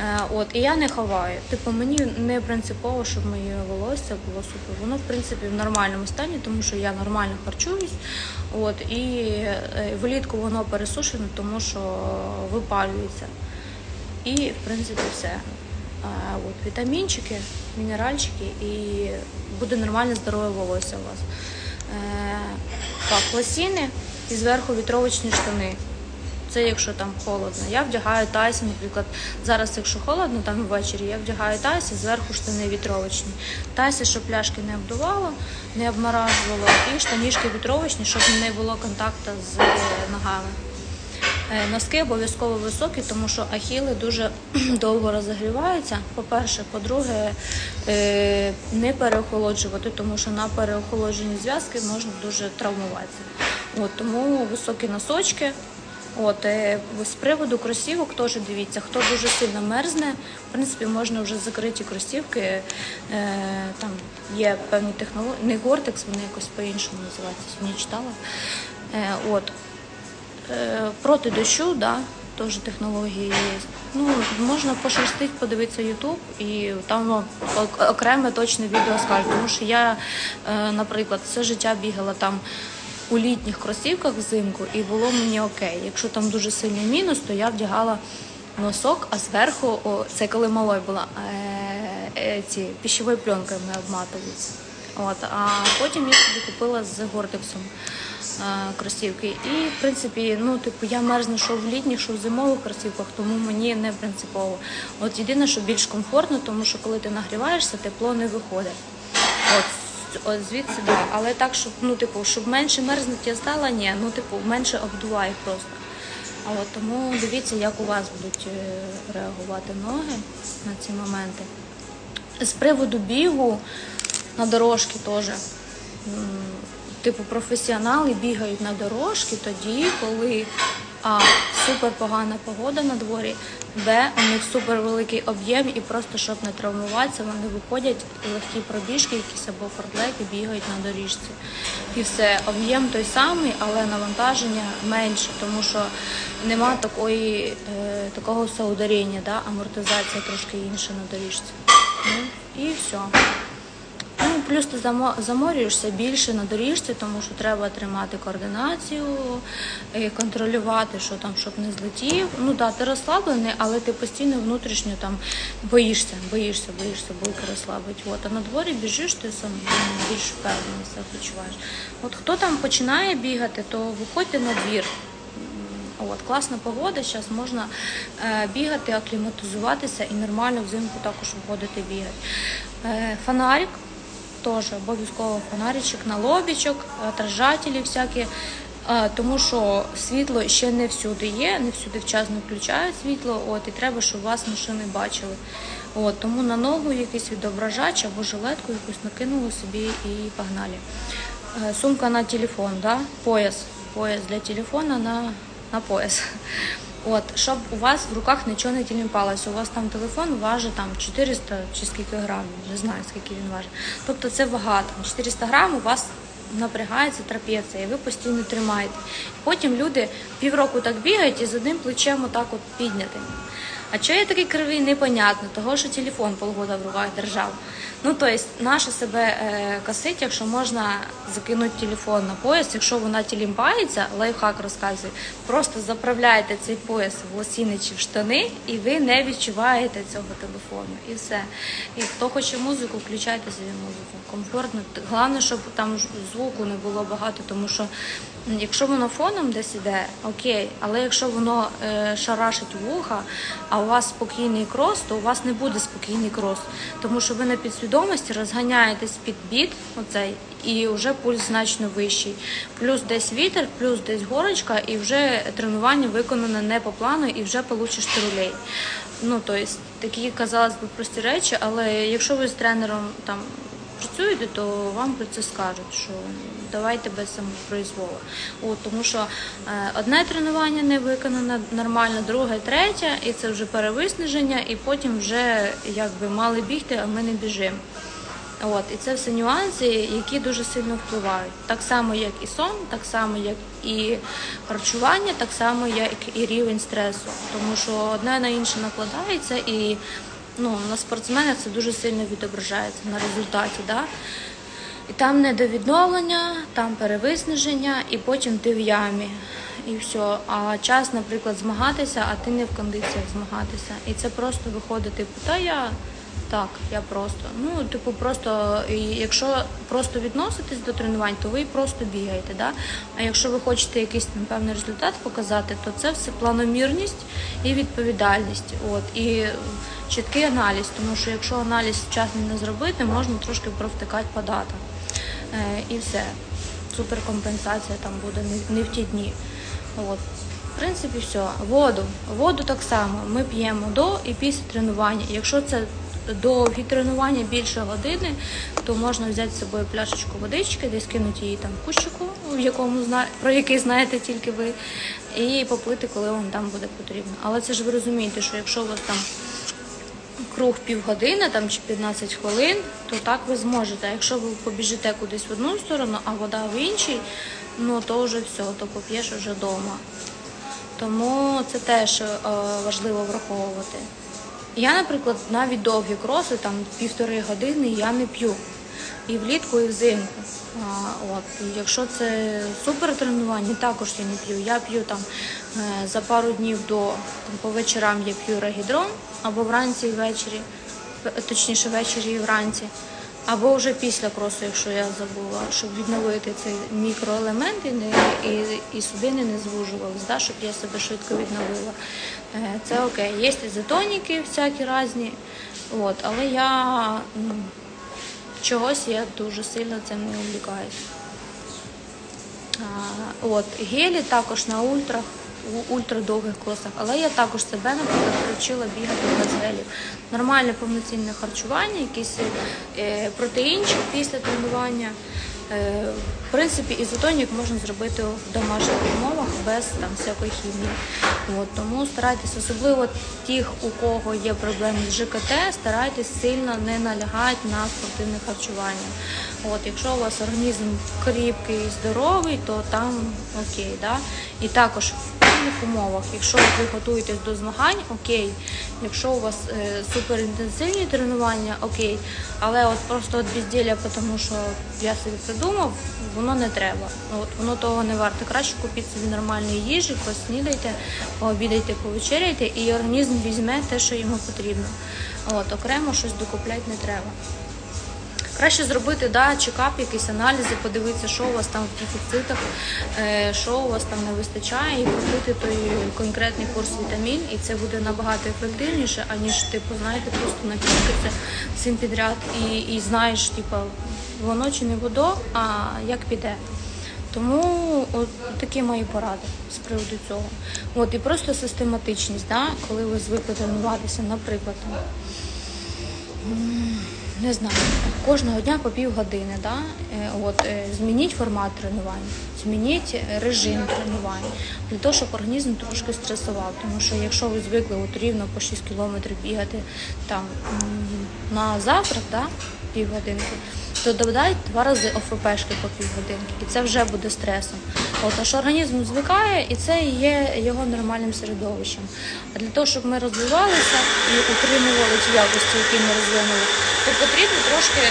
A: Е, от, і я не ховаю. Типу, мені не принципово, щоб моє волосся було супер. Воно, в принципі, в нормальному стані, тому що я нормально харчуюсь. От, і е, влітку воно пересушено, тому що випалюється. І, в принципі, все. А, от, вітамінчики, мінеральчики і буде нормальне здорове волосся у вас. Е, так, лосіни і зверху вітровочні штани. Це якщо там холодно. Я вдягаю тайси, наприклад, зараз, якщо холодно, там ввечері, я вдягаю тайси, зверху штани вітровочні. Тайси, щоб пляшки не обдувало, не обморажувало, і штанішки вітровочні, щоб не було контакту з е, ногами. Е, Носки обов'язково високі, тому що ахіли дуже довго розігріваються. По-перше, по-друге, е, не переохолоджувати, тому що на переохолодженні зв'язки можна дуже травмуватися. От, тому високі носочки. От, е, з приводу кросівок теж дивіться, хто дуже сильно мерзне, в принципі, можна вже закриті кросівки. Е, там є певні технології, не гортекс, вони якось по-іншому називаються, сьогодні читала. Е, от, проти дощу, да, теж технології є. Ну, можна пошерстити, подивитися YouTube, і там окреме точне відео скажуть. Тому що я, е, наприклад, все життя бігала там у літніх кросівках взимку, і було мені окей. Якщо там дуже сильний мінус, то я вдягала носок, а зверху, о, це коли малою була, е, е, ці піщовою пленкою ми обматувалися. От, а потім я собі купила з гортексом е, кросівки. І, в принципі, ну, типу, я мерзну, що в літніх, що в зимових кросівках, тому мені не принципово. От єдине, що більш комфортно, тому що коли ти нагріваєшся, тепло не виходить. От, от звідси, да. Але так, щоб, ну, типу, щоб менше мерзнуть стала, ні, ну, типу, менше обдуває просто. А от тому дивіться, як у вас будуть е, реагувати ноги на ці моменти. З приводу бігу на дорожки теж. Типу, професіонали бігають на дорожки тоді, коли а, супер погана погода на дворі, Б, у них супер великий об'єм, і просто щоб не травмуватися, вони виходять легкі пробіжки, якісь або фортлети, бігають на доріжці. І все, об'єм той самий, але навантаження менше, тому що нема такої, е, такого соударіння, да? амортизація трошки інша на доріжці. Ну, і все. Ну, плюс ти замо- заморюєшся більше на доріжці, тому що треба тримати координацію, контролювати, що там, щоб не злетів. Ну так, ти розслаблений, але ти постійно внутрішньо там боїшся, боїшся, боїшся, бойка розслабить. От, а на дворі біжиш, ти сам більш впевнено себе почуваєш. От хто там починає бігати, то виходьте на двір. От, класна погода, зараз можна е, бігати, акліматизуватися і нормально взимку також виходити бігати. Е, фонарик, теж обов'язково фонаричок на лобічок, отражателі всякі. Тому що світло ще не всюди є, не всюди вчасно включають світло, от, і треба, щоб вас машини бачили. От, тому на ногу якийсь відображач або жилетку якусь накинули собі і погнали. Е, Сумка на телефон, да? пояс. Пояс для телефона на, на пояс. От, щоб у вас в руках нічого не тіліпалося. У вас там телефон важить там 400 чи скільки грамів, не знаю скільки він важить. Тобто це вага. Там 400 грам у вас напрягається трапеція, і ви постійно тримаєте. Потім люди півроку так бігають і з одним плечем отак от піднятим. А чого я такий кривий, непонятно, того що телефон полгода в руках держав. Ну, тобто, наше себе е, косить, якщо можна закинути телефон на пояс, якщо вона тілімпається, лайфхак розказує, просто заправляєте цей пояс в лосіни чи в штани, і ви не відчуваєте цього телефону. І все. І хто хоче музику, включайте собі музику. Комфортно. Головне, щоб там звуку не було багато, тому що якщо воно фоном десь іде, окей, але якщо воно е, шарашить вуха, а у вас спокійний крос, то у вас не буде спокійний крос, тому що ви на підсвідомості розганяєтесь під бід, оцей, і вже пульс значно вищий. Плюс десь вітер, плюс десь горочка, і вже тренування виконане не по плану, і вже получиш трулей. Ну, тобто, такі, казалось би, прості речі, але якщо ви з тренером там працюєте, то вам про це скажуть, що давайте без самопроізволу. От, тому що е, одне тренування не виконане нормально, друге, третє, і це вже перевиснаження, і потім вже якби мали бігти, а ми не біжимо. От, і це все нюанси, які дуже сильно впливають. Так само, як і сон, так само, як і харчування, так само, як і рівень стресу. Тому що одне на інше накладається, і ну, на спортсмена це дуже сильно відображається на результаті. Да? І там недовідновлення, там перевиснаження, і потім ти в ямі. І все. А час, наприклад, змагатися, а ти не в кондиціях змагатися. І це просто виходить, типу, та я так, я просто. Ну, типу, просто, якщо просто відноситись до тренувань, то ви просто бігаєте. Да? А якщо ви хочете якийсь там, певний результат показати, то це все планомірність і відповідальність. От, і чіткий аналіз, тому що якщо аналіз вчасно не зробити, можна трошки провтикати по датам. Е, і все. Суперкомпенсація там буде не, в ті дні. От. В принципі, все. Воду. Воду так само. Ми п'ємо до і після тренування. Якщо це довгі тренування більше години, то можна взяти з собою пляшечку водички, десь кинути її там в кущику, в якому про який знаєте тільки ви, і поплити, коли вам там буде потрібно. Але це ж ви розумієте, що якщо у вас там круг півгодини там, чи 15 хвилин, то так ви зможете. А якщо ви побіжите кудись в одну сторону, а вода в іншій, ну то вже все, то поп'єш вже вдома. Тому це теж е, важливо враховувати. Я, наприклад, навіть довгі кроси, там півтори години, я не п'ю. І влітку, і взимку. А, от. І якщо це супер тренування, також я не п'ю. Я п'ю там е, за пару днів до там, по вечорам я п'ю регідрон, або вранці і ввечері, точніше ввечері і вранці, або вже після кросу, якщо я забула, щоб відновити цей мікроелемент і, не, і, і судини не звужувались, да, щоб я себе швидко відновила. Е, Це окей. Є ізотоніки всякі різні, от, але я. м, чогось я дуже сильно цим не увлікаюсь. От, гелі також на ультрах, у ультрадовгих кросах, але я також себе, наприклад, привчила бігати без гелів. Нормальне повноцінне харчування, якийсь е, протеїнчик після тренування. Е, принципі, ізотонік можна зробити в домашніх умовах без там всякої хімії. От, тому старайтесь, особливо тих, у кого є проблеми з ЖКТ, старайтесь сильно не налягати на спортивне харчування. От, якщо у вас організм кріпкий і здоровий, то там окей. Да? І також в певних умовах, якщо ви готуєтесь до змагань, окей. Якщо у вас е, суперінтенсивні тренування, окей. Але от просто от безділля, тому що я собі придумав, воно не треба. От, воно того не варто. Краще купіть собі нормальної їжі, поснідайте, пообідайте, повечеряйте, і організм візьме те, що йому потрібно. От, окремо щось докупляти не треба. Краще зробити да, чекап, якісь аналізи, подивитися, що у вас там в дефіцитах, е, що у вас там не вистачає, і купити той конкретний курс вітамін, і це буде набагато ефективніше, аніж типу, знаєте, просто напікатися всім підряд і, і знаєш, типу, воно чи не воно, а як піде. Тому от такі мої поради з приводу цього. От і просто систематичність, да, коли ви звикли тренуватися, наприклад. не знаю, кожного дня по півгодини, да? е, от, е, змініть формат тренувань, змініть режим тренувань, для того, щоб організм трошки стресував. Тому що якщо ви звикли от рівно по 6 кілометрів бігати там на завтрак, да? півгодинки, то додайте два рази ОФПшки по півгодинки, і це вже буде стресом. От, що організм звикає, і це є його нормальним середовищем. А для того, щоб ми розвивалися і утримували ті якості, які ми розвинули, то потрібно трошки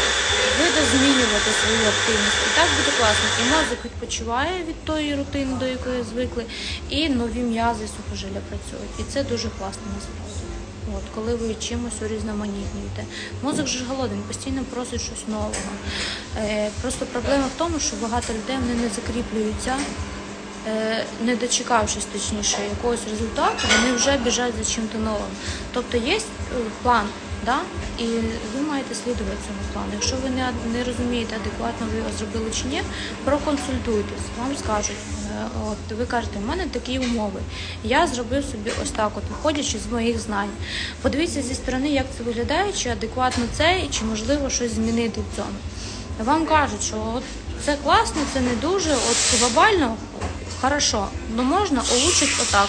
A: видозмінювати свою активність. І так буде класно. І мозок відпочиває від тої рутини, до якої звикли, і нові м'язи сухожилля працюють. І це дуже класно насправді. От, коли ви чимось урізноманітнюєте. Мозок же ж голодний, постійно просить щось нового. Е, просто проблема в тому, що багато людей вони не закріплюються, е, не дочекавшись точніше якогось результату, вони вже біжать за чим-то новим. Тобто є е, план, да? і ви маєте слідувати цьому плану. Якщо ви не, не розумієте адекватно, ви його зробили чи ні, проконсультуйтесь, вам скажуть. Е, От ви кажете, в мене такі умови. Я зробив собі ось так, от виходячи з моїх знань. Подивіться зі сторони, як це виглядає, чи адекватно це, і чи можливо щось змінити в цьому. Вам кажуть, що от це класно, це не дуже, от глобально хорошо, але можна улучшити отак.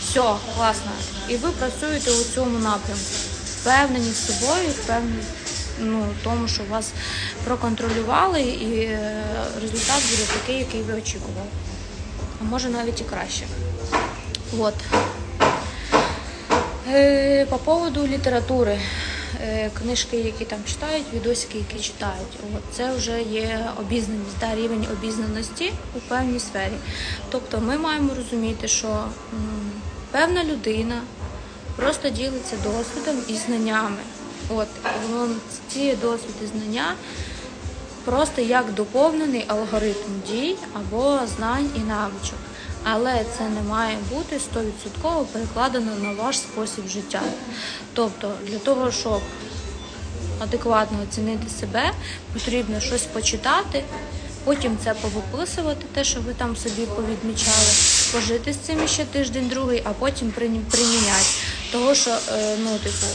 A: Все, класно. І ви працюєте у цьому напрямку. Впевнені з собою, впевнені ну, тому, що вас проконтролювали, і е, результат буде такий, який ви очікували. А може навіть і краще. От. Е, По поводу літератури. Е, Книжки, які там читають, відосики, які читають. Це вже є обізнаність, рівень обізнаності у певній сфері. Тобто ми маємо розуміти, що певна людина просто ділиться досвідом і знаннями. От, ці досвід і знання просто як доповнений алгоритм дій або знань і навичок. Але це не має бути 100% перекладено на ваш спосіб життя. Тобто, для того, щоб адекватно оцінити себе, потрібно щось почитати, потім це повиписувати, те, що ви там собі повідмічали, пожити з цим ще тиждень-другий, а потім приміняти. Того, що е, ну, типу,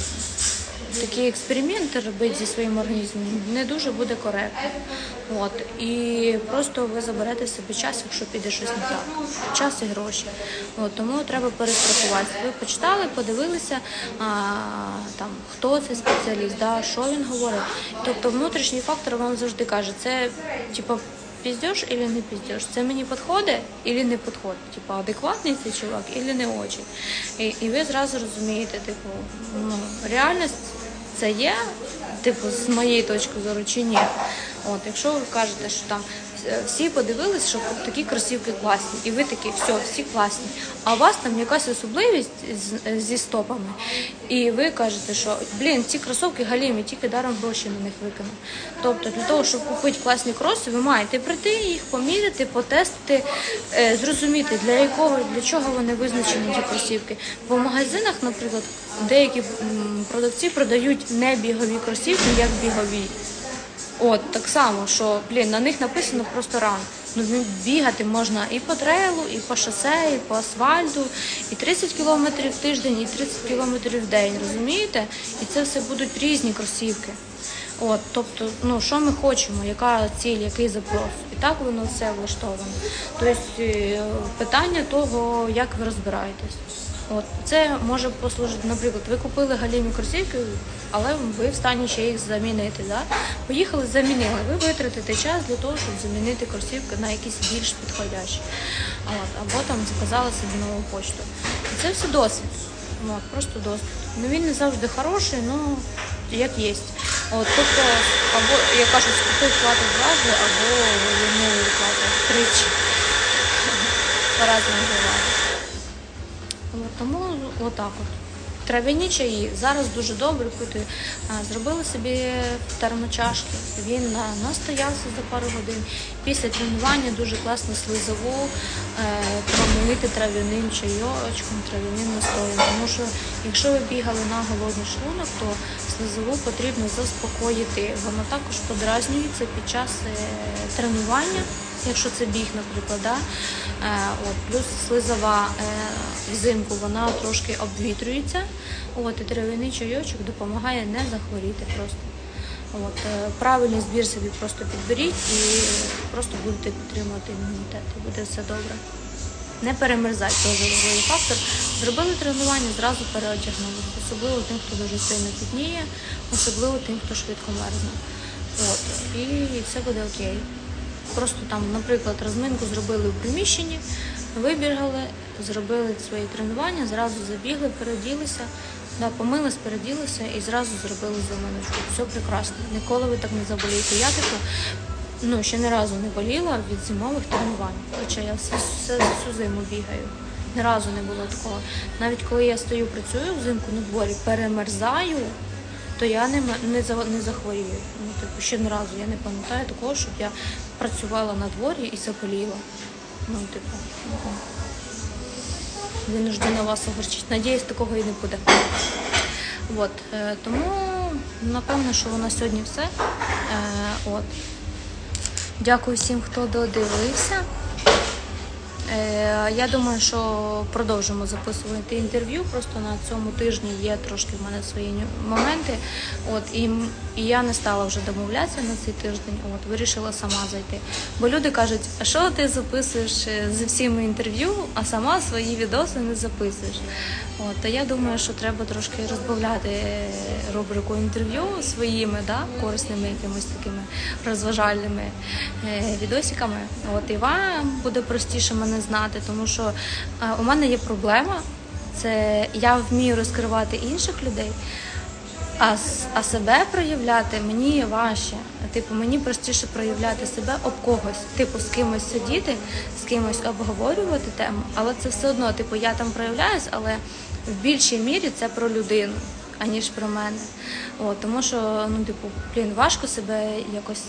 A: такі експерименти робити зі своїм організмом не дуже буде коректно. От. І просто ви заберете собі час, якщо піде щось не так. Час і гроші. От. Тому треба перестрахуватися. Ви почитали, подивилися, а, там, хто цей спеціаліст, да, що він говорить. Тобто внутрішній фактор вам завжди каже, це типу, піздєш або не піздеш, Це мені підходить або не підходить? Типу, адекватний цей чувак або не дуже. І, і ви зразу розумієте, типу, ну, реальність це є, типу, з моєї точки зору чи ні. От, якщо ви кажете, що там всі подивились, що такі кросівки класні, і ви такі, все, всі класні. А у вас там якась особливість з- зі стопами, і ви кажете, що блін, ці кросівки галімі, тільки даром гроші на них викинув. Тобто для того, щоб купити класні кроси, ви маєте прийти їх, поміряти, потестити, е, зрозуміти, для якого для чого вони визначені ті кросівки. Бо в магазинах, наприклад, деякі продавці продають не бігові кросівки, як бігові. От так само, що блін, на них написано просто ран. Ну бі- бігати можна і по трейлу, і по шосе, і по асфальту, і 30 кілометрів в тиждень, і 30 кілометрів в день, розумієте? І це все будуть різні кросівки. От, тобто, ну що ми хочемо, яка ціль, який запрос, і так воно все влаштовано. Тобто е, питання того, як ви розбираєтесь. От це може послужити, наприклад, ви купили галімі кросівки, але ви в стані ще їх замінити. Да? Поїхали, замінили. Ви витратите час для того, щоб замінити кросівки на якісь більш підходящі. От, або там заказали собі нову почту. І це все досвід. От, просто досвід. Ну він не завжди хороший, ну як є. От, тобто, або я кажу, скупив платить дважди, або йому платить тричі. По-разному буває. Тому отак от. Трав'яні чаї зараз дуже добре пити. Зробили собі термочашки. Він настоявся за пару годин. Після тренування дуже класно слизову е, промити трав'яним чайочком, трав'яним настоєм. Тому що якщо ви бігали на голодний шлунок, то слизову потрібно заспокоїти. Вона також подразнюється під час е, тренування, якщо це біг, наприклад. Е, от, плюс слизова е, взимку вона трошки обвітрюється. От, і трав'яний чайочок допомагає не захворіти просто. От, е, правильний збір собі просто підберіть і просто будете підтримувати імунітет, і буде все добре. Не перемерзайте, теж важливий фактор. Зробили тренування, зразу переодягнули. Особливо тим, хто дуже сильно пітніє, особливо тим, хто швидко мерзне. От, і все буде окей. Просто там, наприклад, розминку зробили в приміщенні, вибігали, зробили свої тренування, зразу забігли, переоділися, да, помились, переоділися і зразу зробили заминочку. Все прекрасно. Ніколи ви так не заболієте. Я типу, ну, ще ні разу не боліла від зимових тренувань. Хоча я все, все, всю зиму бігаю. Ні разу не було такого. Навіть коли я стою, працюю взимку на дворі, перемерзаю, то я не, не, не захворію. Ну, типу, ще ні разу я не пам'ятаю такого, щоб я працювала на дворі і заболіла. Ну, типу, мгм. винуждена вас огорчити. Надіюсь, такого і не буде. От, е, тому напевно, що нас сьогодні все. Е, от. Дякую всім, хто додивився. Е, Я думаю, що продовжимо записувати інтерв'ю. Просто на цьому тижні є трошки в мене свої моменти. От і, і я не стала вже домовлятися на цей тиждень. От вирішила сама зайти. Бо люди кажуть, а що ти записуєш е, з всіми інтерв'ю, а сама свої відоси не записуєш. От, то я думаю, що треба трошки розбавляти е, рубрику інтерв'ю своїми, да, корисними якимось такими розважальними відосиками. От і вам буде простіше мене знати, тому що е, у мене є проблема. Це я вмію розкривати інших людей, а, а себе проявляти мені важче. Типу, мені простіше проявляти себе об когось. Типу, з кимось сидіти, з кимось обговорювати тему, але це все одно, типу, я там проявляюсь, але в більшій мірі це про людину, аніж про мене. От, тому що, ну, типу, блін, важко себе якось.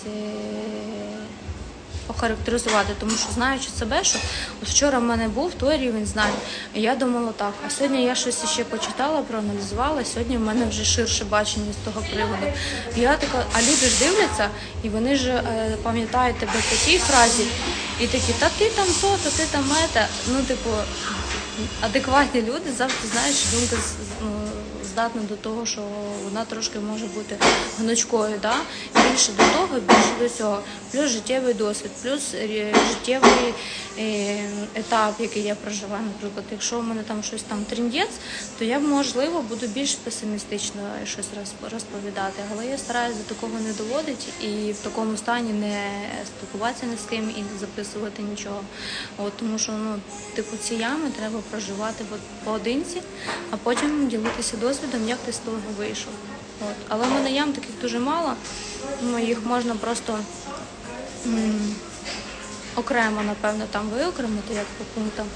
A: Охарактеризувати, тому що знаючи себе, що от вчора в мене був той рівень знань, я думала так. А сьогодні я щось ще почитала, проаналізувала. Сьогодні в мене вже ширше бачення з того приводу. Я така, а люди ж дивляться, і вони ж е, пам'ятають тебе по тій фразі, і такі, та ти там то, то ти там мета. Ну, типу, адекватні люди завжди знають, що думка ну, здатна до того, що вона трошки може бути гнучкою. Да? Більше до того, більше до цього. Плюс життєвий досвід, плюс життєвий е, етап, який я проживаю. Наприклад, якщо у мене там щось там тріндець, то я можливо буду більш песимістично щось розповідати. Але я стараюся до такого не доводити і в такому стані не спілкуватися ні з ким і не записувати нічого. От тому що ну, типу ці ями треба проживати поодинці, а потім ділитися досвідом, як ти з того вийшов. От. Але в мене ям таких дуже мало, ну, їх можна просто м, окремо, напевно, там виокремити, як по пунктам.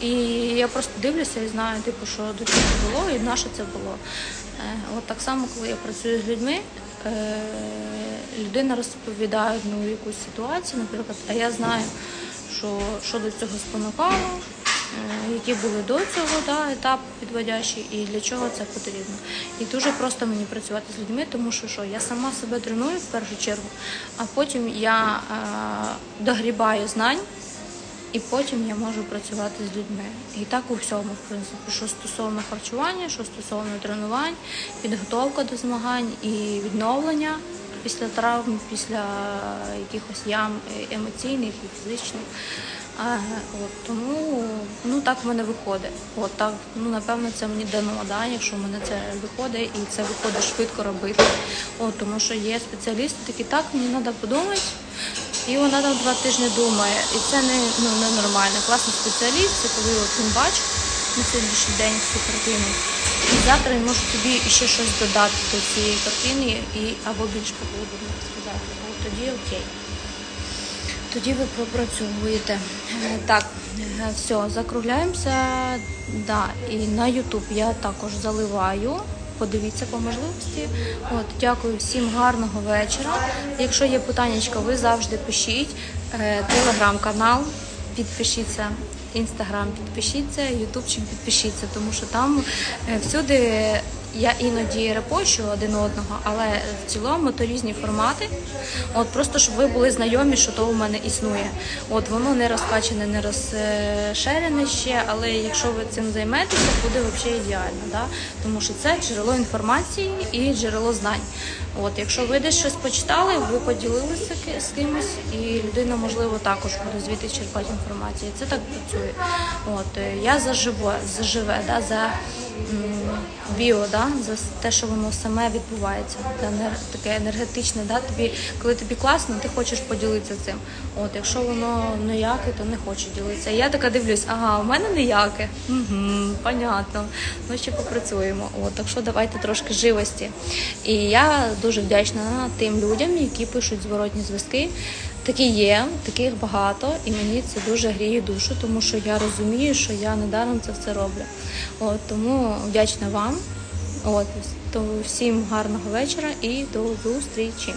A: І я просто дивлюся і знаю, типу, що до чого було і на що це було. Е, От так само, коли я працюю з людьми, е, людина розповідає ну, якусь ситуацію, наприклад, а я знаю, що, що до цього спонукало, які були до цього, да, етап підводящий, і для чого це потрібно. І дуже просто мені працювати з людьми, тому що що я сама себе треную в першу чергу, а потім я е, догрібаю знань. І потім я можу працювати з людьми. І так у всьому, в принципі, що стосовно харчування, що стосовно тренувань, підготовка до змагань і відновлення після травм, після якихось ям е, емоційних і фізичних. А, от, тому ну так в мене виходить. От так, ну напевно, це мені дано, да, якщо в мене це виходить, і це виходить швидко робити. От, тому що є спеціалісти, такі так, мені треба подумати. І вона там два тижні думає. І це не, ну, не нормально. Класний спеціаліст, це коли от він бачить на сьогоднішній день цю картину. І завтра він може тобі ще щось додати до цієї картини і або більш поглибно сказати. От тоді окей. Тоді ви пропрацьовуєте. Е, Так, е, все, закругляємося. Да, і на YouTube я також заливаю. Подивіться по можливості. От, дякую всім гарного вечора. Якщо є питання, ви завжди пишіть. Е, Телеграм-канал, підпишіться. Інстаграм підпишіться, Ютубчик підпишіться, тому що там всюди я іноді репощу один одного, але в цілому то різні формати. От просто щоб ви були знайомі, що то у мене існує. От воно не розкачане, не розширене ще, але якщо ви цим займетеся, буде взагалі ідеально. Да? Тому що це джерело інформації і джерело знань. От, якщо ви десь щось почитали, ви поділилися з кимось, і людина, можливо, також буде звідти черпати інформацію. Це так працює. От, е, я за живе, за живе, за біо, да, за те, що воно саме відбувається. Це таке енергетичне, да, тобі, коли тобі класно, ти хочеш поділитися цим. От, якщо воно ніяке, то не хочу ділитися. Я така дивлюсь, ага, у мене ніяке. Угу, понятно. Ну ще попрацюємо. От, так що давайте трошки живості. І я дуже вдячна тим людям, які пишуть зворотні зв'язки. Такі є, таких багато, і мені це дуже гріє душу, тому що я розумію, що я недаром це все роблю. От, тому вдячна вам. От, то всім гарного вечора і до зустрічі.